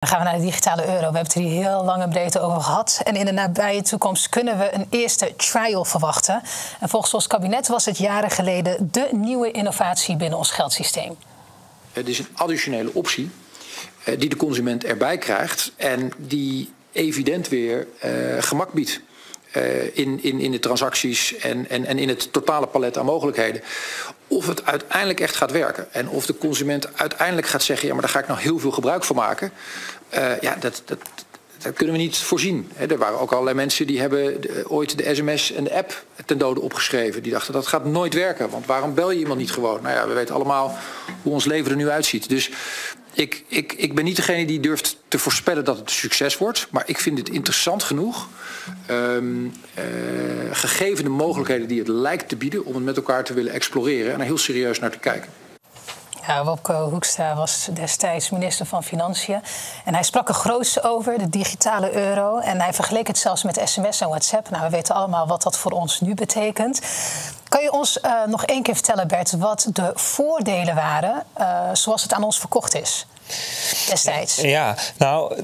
Dan gaan we naar de digitale euro. We hebben het hier heel lang en breed over gehad. En in de nabije toekomst kunnen we een eerste trial verwachten. En volgens ons kabinet was het jaren geleden de nieuwe innovatie binnen ons geldsysteem. Het is een additionele optie eh, die de consument erbij krijgt en die evident weer uh, gemak biedt. Uh, in, in, in de transacties en, en, en in het totale palet aan mogelijkheden. Of het uiteindelijk echt gaat werken. En of de consument uiteindelijk gaat zeggen: ja, maar daar ga ik nou heel veel gebruik van maken. Uh, ja, dat, dat, dat kunnen we niet voorzien. er waren ook allerlei mensen die hebben ooit de sms en de app ten dode opgeschreven. Die dachten dat gaat nooit werken. Want waarom bel je iemand niet gewoon? Nou ja, we weten allemaal hoe ons leven er nu uitziet. Dus ik, ik, ik ben niet degene die durft te voorspellen dat het een succes wordt. Maar ik vind het interessant genoeg. Um, uh, gegeven de mogelijkheden die het lijkt te bieden. om het met elkaar te willen exploreren en er heel serieus naar te kijken. Ja, Wopke Hoekstra was destijds minister van Financiën. En hij sprak er groots over, de digitale euro. En hij vergeleek het zelfs met sms en WhatsApp. Nou, we weten allemaal wat dat voor ons nu betekent. Kan je ons uh, nog één keer vertellen, Bert, wat de voordelen waren uh, zoals het aan ons verkocht is? Destijds. Ja, nou,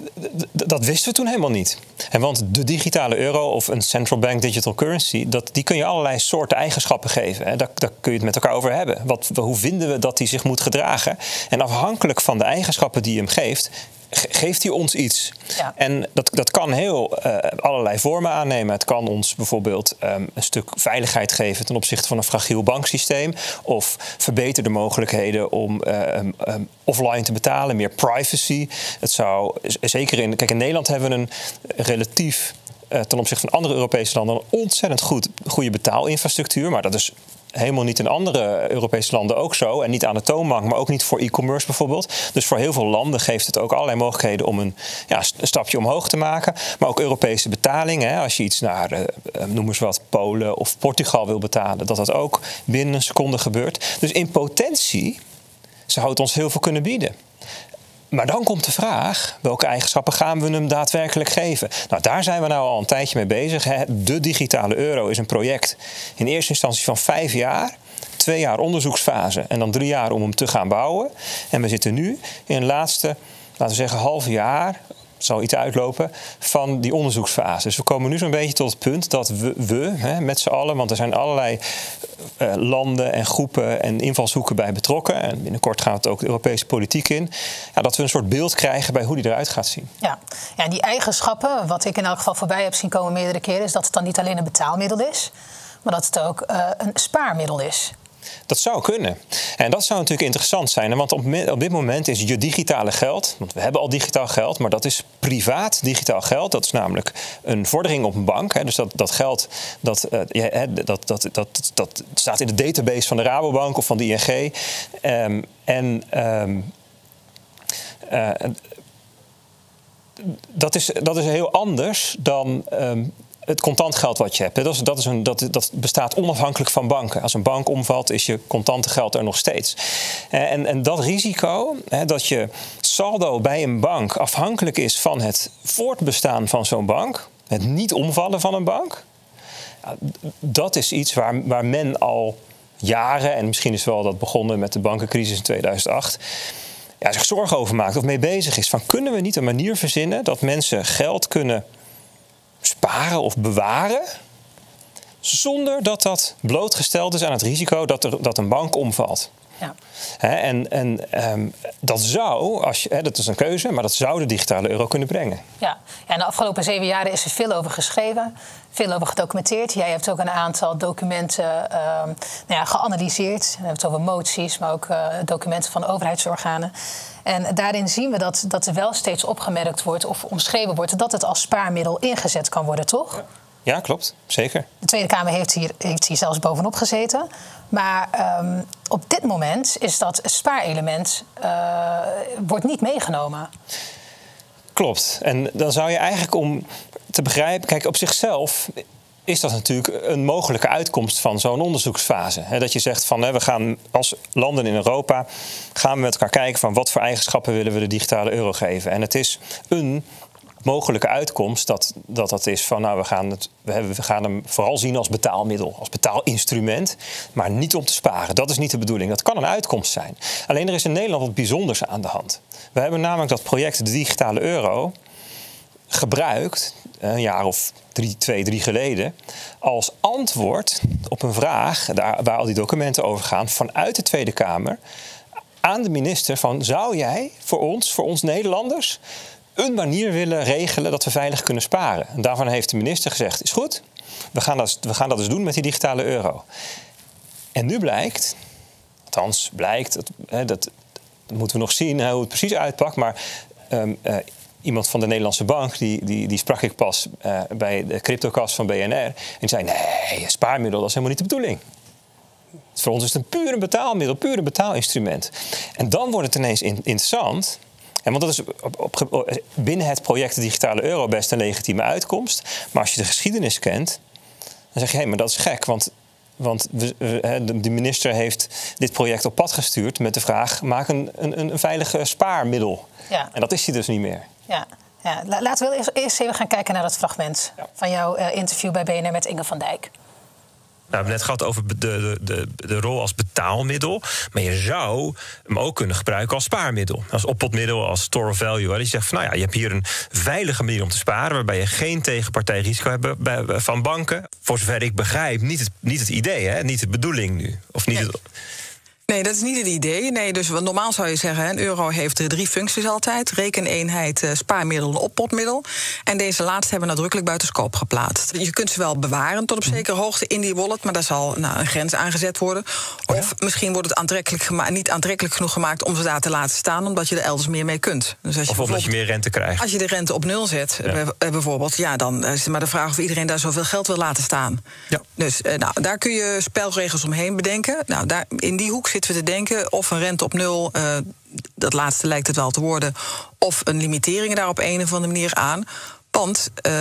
dat wisten we toen helemaal niet. En want de digitale euro of een central bank digital currency, dat, die kun je allerlei soorten eigenschappen geven. Hè. Daar, daar kun je het met elkaar over hebben. Wat, hoe vinden we dat die zich moet gedragen? En afhankelijk van de eigenschappen die je hem geeft, geeft hij ons iets. Ja. En dat, dat kan heel uh, allerlei vormen aannemen. Het kan ons bijvoorbeeld um, een stuk veiligheid geven ten opzichte van een fragiel banksysteem. Of verbeterde mogelijkheden om uh, um, offline te betalen, meer privacy. Het zou zeker in. Kijk, in Nederland hebben we een relatief. Uh, ten opzichte van andere Europese landen een ontzettend goed, goede betaalinfrastructuur. Maar dat is helemaal niet in andere Europese landen ook zo. En niet aan de toonbank, maar ook niet voor e-commerce bijvoorbeeld. Dus voor heel veel landen geeft het ook allerlei mogelijkheden om een, ja, een stapje omhoog te maken. Maar ook Europese betalingen. Als je iets naar, uh, noem eens wat, Polen of Portugal wil betalen, dat dat ook binnen een seconde gebeurt. Dus in potentie zou het ons heel veel kunnen bieden. Maar dan komt de vraag: welke eigenschappen gaan we hem daadwerkelijk geven? Nou, daar zijn we nou al een tijdje mee bezig. De digitale euro is een project in eerste instantie van vijf jaar. Twee jaar onderzoeksfase en dan drie jaar om hem te gaan bouwen. En we zitten nu in een laatste, laten we zeggen, half jaar zal iets uitlopen van die onderzoeksfase. Dus we komen nu zo'n beetje tot het punt dat we, hè, met z'n allen, want er zijn allerlei uh, landen en groepen en invalshoeken bij betrokken. En binnenkort gaat het ook de Europese politiek in. Ja, dat we een soort beeld krijgen bij hoe die eruit gaat zien. Ja. ja, die eigenschappen, wat ik in elk geval voorbij heb zien komen meerdere keren, is dat het dan niet alleen een betaalmiddel is, maar dat het ook uh, een spaarmiddel is. Dat zou kunnen. En dat zou natuurlijk interessant zijn. Want op, dit moment is je digitale geld, want we hebben al digitaal geld, maar dat is privaat digitaal geld. Dat is namelijk een vordering op een bank. Hè. Dus dat, dat geld dat, ja, dat, dat, dat, dat, staat in de database van de Rabobank of van de ING. Um, en um, uh, dat, is, dat is heel anders dan um, het contant geld wat je hebt. Dat, is, dat, is een, dat, dat bestaat onafhankelijk van banken. Als een bank omvalt, is je contante geld er nog steeds. Eh, en, en dat risico, dat je saldo bij een bank afhankelijk is van het voortbestaan van zo'n bank, het niet omvallen van een bank, dat is iets waar, waar men al jaren, en misschien is wel dat begonnen met de bankencrisis in 2008 ja, zich zorgen over maakt of mee bezig is. Van kunnen we niet een manier verzinnen dat mensen geld kunnen sparen of bewaren. Zonder dat dat blootgesteld is aan het risico dat, er, dat een bank omvalt. Ja. en en um, dat zou, als je, dat is een keuze, maar dat zou de digitale euro kunnen brengen. Ja. ja, in de afgelopen zeven jaren is er veel over geschreven, veel over gedocumenteerd. Jij hebt ook een aantal documenten uh, nou ja, geanalyseerd. We hebben het over moties, maar ook uh, documenten van overheidsorganen. En daarin zien we dat, dat er wel steeds opgemerkt wordt of omschreven wordt dat het als spaarmiddel ingezet kan worden, toch? Ja. Ja, klopt. Zeker. De Tweede Kamer heeft hier, heeft hier zelfs bovenop gezeten. Maar um, op dit moment is dat spaarelement uh, wordt niet meegenomen. Klopt. En dan zou je eigenlijk om te begrijpen... Kijk, op zichzelf is dat natuurlijk een mogelijke uitkomst van zo'n onderzoeksfase. dat je zegt van we gaan als landen in Europa gaan we met elkaar kijken van wat voor eigenschappen willen we de digitale euro geven. En het is een mogelijke uitkomst dat, dat dat is van, nou, we gaan, het, we, hebben, we gaan hem vooral zien als betaalmiddel, als betaalinstrument, maar niet om te sparen. Dat is niet de bedoeling. Dat kan een uitkomst zijn. Alleen er is in Nederland wat bijzonders aan de hand. We hebben namelijk dat project, de digitale euro, gebruikt, een jaar of drie, twee, drie geleden, als antwoord op een vraag, daar, waar al die documenten over gaan, vanuit de Tweede Kamer aan de minister van zou jij voor ons, voor ons Nederlanders, een manier willen regelen dat we veilig kunnen sparen. En daarvan heeft de minister gezegd: is goed, we gaan dat, we gaan dat eens doen met die digitale euro. En nu blijkt, althans blijkt, dat, hè, dat, moeten we nog zien hoe het precies uitpakt, maar um, uh, iemand van de Nederlandse bank, die, die, die sprak ik pas uh, bij de cryptocast van BNR. En zei: nee, spaarmiddel, dat is helemaal niet de bedoeling. Voor ons is het een puur een betaalmiddel, puur een betaalinstrument. En dan wordt het ineens in, interessant. En want dat is op, op, binnen het project digitale euro best een legitieme uitkomst. Maar als je de geschiedenis kent, dan zeg je: hé, hey, maar dat is gek. Want want de minister heeft dit project op pad gestuurd met de vraag: maak een, een, een veilige spaarmiddel. Ja. En dat is hij dus niet meer. Ja. Ja, laten we eerst even gaan kijken naar dat fragment ja. van jouw uh, interview bij BNR met Inge van Dijk. Nou, we hebben net gehad over de, de, de, de, rol als betaalmiddel. Maar je zou hem ook kunnen gebruiken als spaarmiddel. Als oppotmiddel, als store of value. Hè. je zegt van nou ja, je hebt hier een veilige manier om te sparen. waarbij je geen tegenpartijrisico hebt bij, van banken. Voor zover ik begrijp, niet het, niet het idee, hè? niet de bedoeling nu. Of niet het, Nee, dat is niet het idee. Nee, dus normaal zou je zeggen, een euro heeft drie functies altijd. Rekeneenheid, eh, spaarmiddel en oppotmiddel. En deze laatste hebben we nadrukkelijk buiten scope geplaatst. Je kunt ze wel bewaren tot op mhm. zekere hoogte in die wallet... maar daar zal nou, een grens aangezet worden. Oh of misschien wordt het aantrekkelijk niet aantrekkelijk genoeg gemaakt... om ze daar te laten staan, omdat je er elders meer mee kunt. Dus als je of omdat je meer rente krijgt. Als je de rente op nul zet, eh, bijvoorbeeld... ja, dan is het maar de vraag of iedereen daar zoveel geld wil laten staan. Ja. Dus eh, nou, daar kun je spelregels omheen bedenken. Nou, daar, in die hoek zitten we te denken. Of een rente op nul, uh, dat laatste lijkt het wel te worden. Of een limitering daar op een of andere manier aan. Want uh,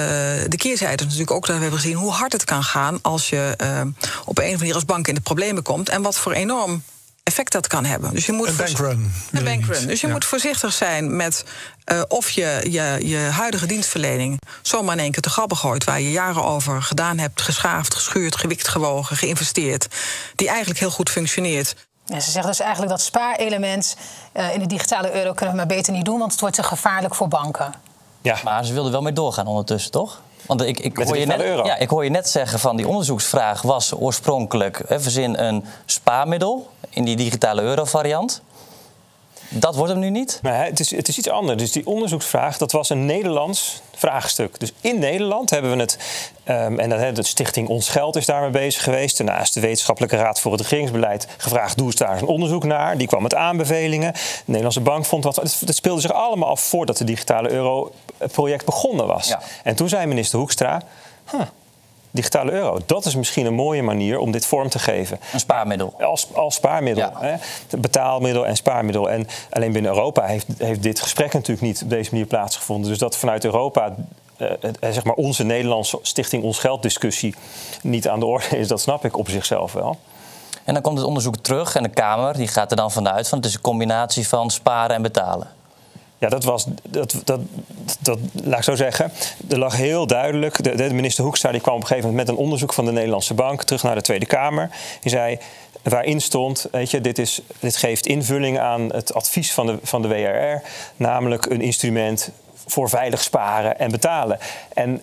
de keerzijde is natuurlijk ook dat we hebben gezien hoe hard het kan gaan als je uh, op een of andere manier als bank in de problemen komt. En wat voor enorm effect dat kan hebben. Dus je moet een bankrun. Een bankrun. Dus je moet voorzichtig zijn met uh, of je, je je huidige dienstverlening zomaar in één keer te grappen gooit, waar je jaren over gedaan hebt, geschaafd, geschuurd, gewikt gewogen, geïnvesteerd, die eigenlijk heel goed functioneert. Ja, ze zeggen dus eigenlijk dat spaarelement uh, in de digitale euro kunnen we maar beter niet doen, want het wordt te gevaarlijk voor banken. Ja. Maar ze wilden wel mee doorgaan ondertussen, toch? Want ik, ik, hoor je net, ja, ik hoor je net zeggen van die onderzoeksvraag was oorspronkelijk, hè, verzin een spaarmiddel in die digitale euro variant. Dat wordt hem nu niet? Maar het, is, het is iets anders. Dus die onderzoeksvraag, dat was een Nederlands vraagstuk. Dus in Nederland hebben we het, um, en de Stichting Ons Geld is daarmee bezig geweest. Daarnaast de Wetenschappelijke Raad voor het Regeringsbeleid gevraagd: doe eens daar eens een onderzoek naar. Die kwam met aanbevelingen. De Nederlandse Bank vond wat. Het, speelde zich allemaal af voordat de digitale euro-project begonnen was. Ja. En toen zei minister Hoekstra. Huh, digitale euro. Dat is misschien een mooie manier om dit vorm te geven. Een spaarmiddel. Als, als spaarmiddel. Hè? Betaalmiddel en spaarmiddel. En alleen binnen Europa heeft, heeft dit gesprek natuurlijk niet op deze manier plaatsgevonden. Dus dat vanuit Europa uh, zeg maar onze Nederlandse Stichting Ons Geld discussie niet aan de orde is, dat snap ik op zichzelf wel. En dan komt het onderzoek terug en de Kamer die gaat er dan vanuit van het is een combinatie van sparen en betalen. Ja, dat was, dat, dat, dat, laat ik zo zeggen, er lag heel duidelijk, de, minister Hoekstra die kwam op een gegeven moment met een onderzoek van de Nederlandse Bank terug naar de Tweede Kamer. Die zei, waarin stond, weet je, dit, is, dit geeft invulling aan het advies van de, van de WRR, namelijk een instrument voor veilig sparen en betalen. En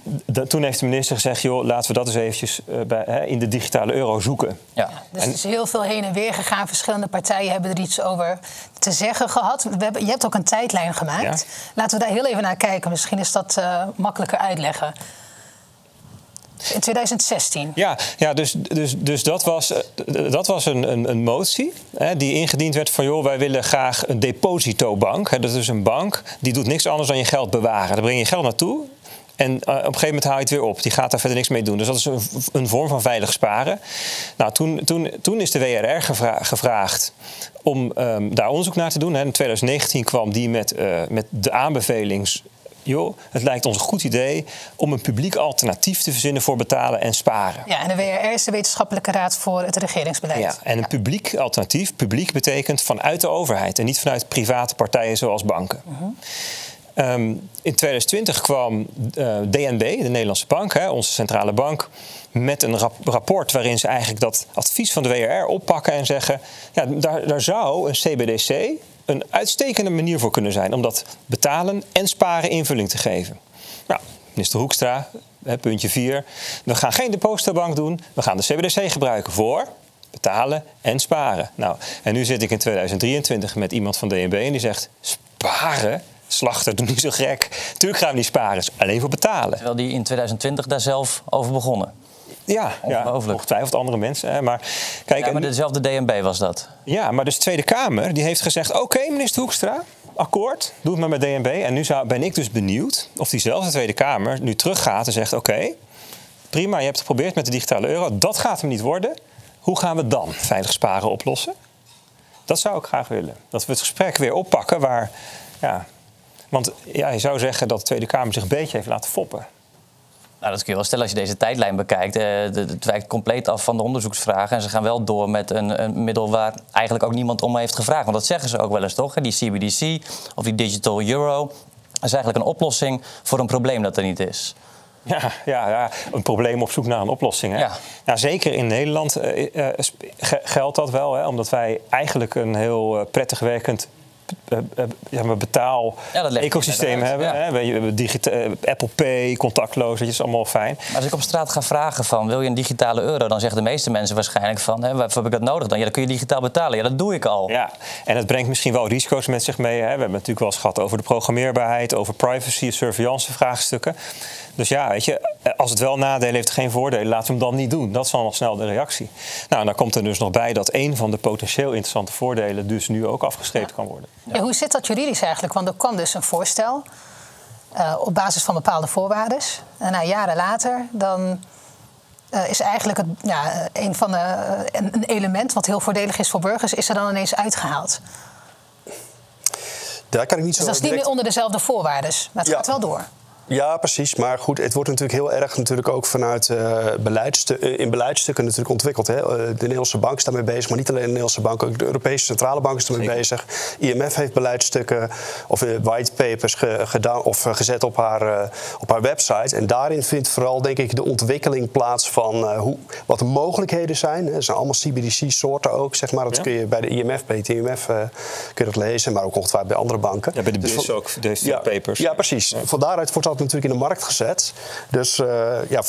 toen heeft de minister gezegd: joh, laten we dat eens eventjes uh, bij, hè, in de digitale euro zoeken. Ja. dus er is heel veel heen en weer gegaan. Verschillende partijen hebben er iets over te zeggen gehad. We hebben, je hebt ook een tijdlijn gemaakt. Laten we daar heel even naar kijken. Misschien is dat uh, makkelijker uitleggen. In 2016. Ja, ja dus, dus, dus dat was, eh, dat was een, een, een motie hè, die ingediend werd van... joh, wij willen graag een depositobank. Hè, dat is een bank die doet niks anders dan je geld bewaren. Daar breng je geld naartoe en uh, op een gegeven moment haal je het weer op. Die gaat daar verder niks mee doen. Dus dat is een, vorm van veilig sparen. Nou, toen, toen, toen is de WRR gevra gevraagd om um, daar onderzoek naar te doen. In 2019 kwam die met, uh, met de aanbevelings joh, het lijkt ons een goed idee om een publiek alternatief te verzinnen voor betalen en sparen. Ja, en de WRR is de Wetenschappelijke Raad voor het Regeringsbeleid. Ja, en een publiek alternatief, publiek betekent vanuit de overheid en niet vanuit private partijen zoals banken. Uh Ehm, in 2020 kwam eh, DNB, de Nederlandse bank, hè, onze centrale bank, met een rapport waarin ze eigenlijk dat advies van de WRR oppakken en zeggen: ja, daar, daar zou een CBDC een uitstekende manier voor kunnen zijn om dat betalen en sparen invulling te geven. Nou, minister Hoekstra, puntje 4. We gaan geen depositobank doen, we gaan de CBDC gebruiken voor betalen en sparen. Nou, en nu zit ik in 2023 met iemand van DNB en die zegt: sparen? Slachter, doe niet zo gek. Tuurlijk gaan we niet sparen, alleen voor betalen. Terwijl die in 2020 daar zelf over begonnen. Ja, ja ongetwijfeld andere mensen. Maar, kijk, ja, maar dezelfde DNB was dat. Ja, maar dus de Tweede Kamer die heeft gezegd... oké, minister Hoekstra, akkoord, doe het maar met DNB. En nu zou, ben ik dus benieuwd of diezelfde Tweede Kamer nu teruggaat en zegt... oké, prima, je hebt het geprobeerd met de digitale euro. Dat gaat hem niet worden. Hoe gaan we dan veilig sparen oplossen? Dat zou ik graag willen. Dat we het gesprek weer oppakken waar... Ja, want ja, je zou zeggen dat de Tweede Kamer zich een beetje heeft laten foppen. Nou, dat kun je wel stellen als je deze tijdlijn bekijkt. Eh, het wijkt compleet af van de onderzoeksvragen. En ze gaan wel door met een, een, middel waar eigenlijk ook niemand om heeft gevraagd. Want dat zeggen ze ook wel eens, toch? Die CBDC of die Digital Euro. is eigenlijk een oplossing voor een probleem dat er niet is. Ja, ja, ja, een probleem op zoek naar een oplossing. Hè? Ja. Nou, zeker in Nederland uh, geldt dat wel, hè, omdat wij eigenlijk een heel prettig werkend eh, eh, ja, maar betaal ecosysteem hebben. Hè? We hebben digita- eh, Apple Pay, contactloos, dat is allemaal fijn. Maar als ik op straat ga vragen van wil je een digitale euro, dan zeggen de meeste mensen waarschijnlijk van hè, waarvoor heb ik dat nodig dan? Ja, dan kun je digitaal betalen. Ja, dat doe ik al. Ja, en het brengt misschien wel risico's met zich mee. Hè? We hebben natuurlijk wel eens gehad over de programmeerbaarheid, over privacy, surveillance vraagstukken. Dus ja, weet je, als het wel nadelen heeft, geen voordelen, laten we hem dan niet doen. Dat is dan nog snel de reactie. Nou, en dan komt er dus nog bij dat een van de potentieel interessante voordelen dus nu ook afgestreept kan worden. Ja. hoe zit dat juridisch eigenlijk? Want er kwam dus een voorstel uh, op basis van bepaalde voorwaarden. En na jaren later, dan uh, is eigenlijk het, ja, een van de, een element wat heel voordelig is voor burgers, is er dan ineens uitgehaald. Daar kan ik niet dus zo dat is niet meer onder dezelfde voorwaarden, maar het gaat wel door. Ja, precies. Maar goed, het wordt natuurlijk heel erg natuurlijk ook vanuit uh, beleidstu in beleidsstukken natuurlijk ontwikkeld. Hè. Uh, de Nederlandse bank is daarmee bezig, maar niet alleen de Nederlandse bank, ook de Europese Centrale Bank is daarmee bezig. IMF heeft beleidsstukken of whitepapers ge gedaan of gezet op haar, op haar website. En daarin vindt vooral, denk ik, de ontwikkeling plaats van hoe, wat de mogelijkheden zijn. Er zijn allemaal CBDC-soorten ook, zeg maar. Dat kun je bij de IMF, bij het IMF kun je dat lezen, maar ook ongetwijfeld bij andere banken. Ja, bij de BIS dus ook, de ja, papers. Ja, precies. Ja. Van daaruit wordt dat natuurlijk in de markt gezet. Dus uh, ja,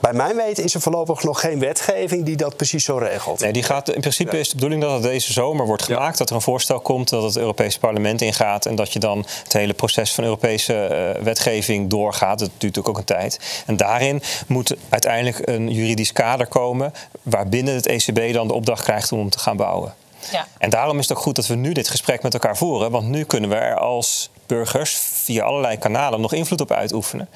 bij mijn weten is er voorlopig nog geen wetgeving die dat precies zo regelt. Nee, die gaat, in principe is de bedoeling dat het deze zomer wordt gemaakt. Dat er een voorstel komt dat het Europese parlement ingaat. En dat je dan het hele proces van Europese uh, wetgeving doorgaat. Dat duurt natuurlijk ook een tijd. En daarin moet uiteindelijk een juridisch kader komen. waarbinnen het ECB dan de opdracht krijgt om te gaan bouwen. En daarom is het ook goed dat we nu dit gesprek met elkaar voeren. Want nu kunnen we er als burgers via allerlei kanalen nog invloed op uitoefenen.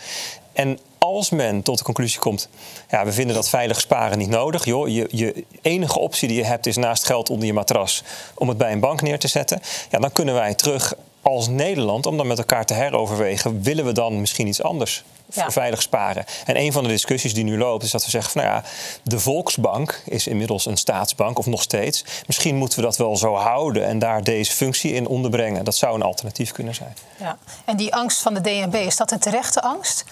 En als men tot de conclusie komt, ja, we vinden dat veilig sparen niet nodig. Joh, je, je enige optie die je hebt is naast geld onder je matras om het bij een bank neer te zetten. Ja, dan kunnen wij terug als Nederland om dan met elkaar te heroverwegen, willen we dan misschien iets anders voor veilig sparen. En een van de discussies die nu loopt is dat we zeggen van nou ja, de Volksbank is inmiddels een staatsbank of nog steeds. Misschien moeten we dat wel zo houden en daar deze functie in onderbrengen. Dat zou een alternatief kunnen zijn. Ja. En die angst van de DNB, is dat een terechte angst?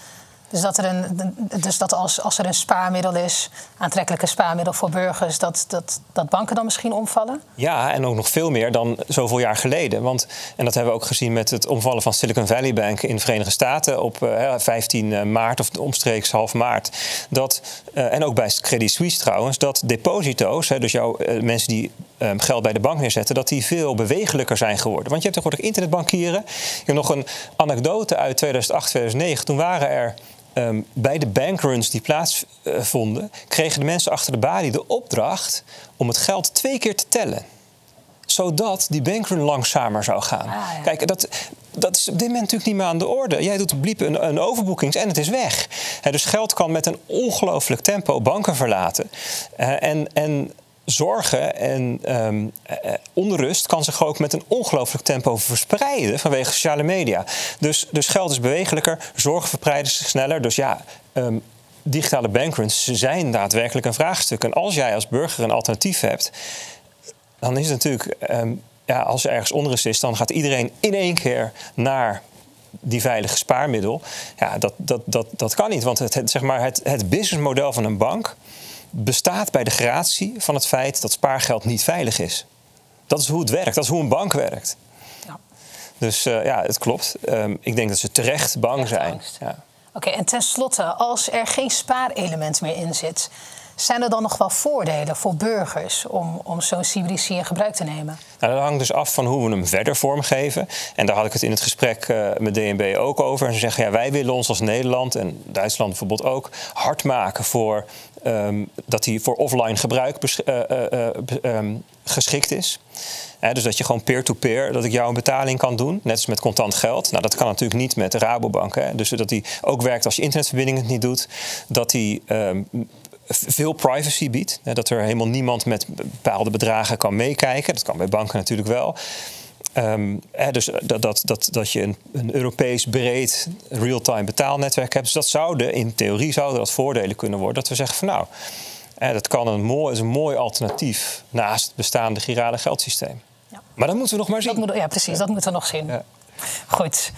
Dus dat, er een, dus dat als, als er een spaarmiddel is, aantrekkelijke spaarmiddel voor burgers, dat, dat, dat banken dan misschien omvallen? Ja, en ook nog veel meer dan zoveel jaar geleden. Want, en dat hebben we ook gezien met het omvallen van Silicon Valley Bank in de Verenigde Staten op uh, eh, 15 eh, maart of omstreeks half maart. Dat, uh, en ook bij Credit Suisse trouwens, dat deposito's, hè, dus jouw mensen die um, geld bij de bank neerzetten, dat die veel bewegelijker zijn geworden. Want je hebt tegenwoordig internetbankieren. Ik heb nog een anekdote uit 2008, 2009. Toen waren er um, bij de bankruns die plaatsvonden, kregen de mensen achter de balie de opdracht om het geld twee keer te tellen zodat die bankrun langzamer zou gaan. Ah, Kijk, dat, dat is op dit moment natuurlijk niet meer aan de orde. Jij doet bliep een, een overboekings en het is weg. dus geld kan met een ongelooflijk tempo banken verlaten. Uh, en, en zorgen en um, onrust kan zich ook met een ongelooflijk tempo verspreiden vanwege sociale media. Dus, dus geld is bewegelijker, zorgen verspreiden zich sneller. Dus ja, um, digitale bankruns zijn daadwerkelijk een vraagstuk. En als jij als burger een alternatief hebt, dan is het natuurlijk, um, ja, als er ergens onrust is, dan gaat iedereen in één keer naar die veilige spaarmiddel. Ja, dat, dat, dat, dat kan niet. Want het, zeg maar, het, het businessmodel van een bank bestaat bij de gratie van het feit dat spaargeld niet veilig is. Dat is hoe het werkt, dat is hoe een bank werkt. Ja. Dus uh, ja, het klopt. Um, ik denk dat ze terecht bang zijn. Ja. Oké, en tenslotte, als er geen spaarelement meer in zit, zijn er dan nog wel voordelen voor burgers om, om zo'n CBDC in gebruik te nemen? Nou, dat hangt dus af van hoe we hem verder vormgeven. En daar had ik het in het gesprek uh, met DNB ook over. En ze zeggen, ja, wij willen ons als Nederland en Duitsland bijvoorbeeld ook hard maken voor um, dat hij voor offline gebruik uh, uh, um, geschikt is. dus dat je gewoon peer-to-peer, dat ik jou een betaling kan doen, net als met contant geld. Nou, dat kan natuurlijk niet met de Rabobank. Hè. Dus dat hij ook werkt als je internetverbinding het niet doet. Dat hij um, veel privacy biedt. Dat er helemaal niemand met bepaalde bedragen kan meekijken. Dat kan bij banken natuurlijk wel. Um, hè, dus dat, dat, dat, dat je een, een Europees breed real-time betaalnetwerk hebt. Dus dat zouden in theorie zouden dat voordelen kunnen worden. Dat we zeggen van nou, hè, dat kan een mooi, is een mooi alternatief naast het bestaande girale geldsysteem. Ja. Maar dat moeten we nog maar zien. Dat moet, ja, precies, dat moeten we nog zien. Ja. Goed.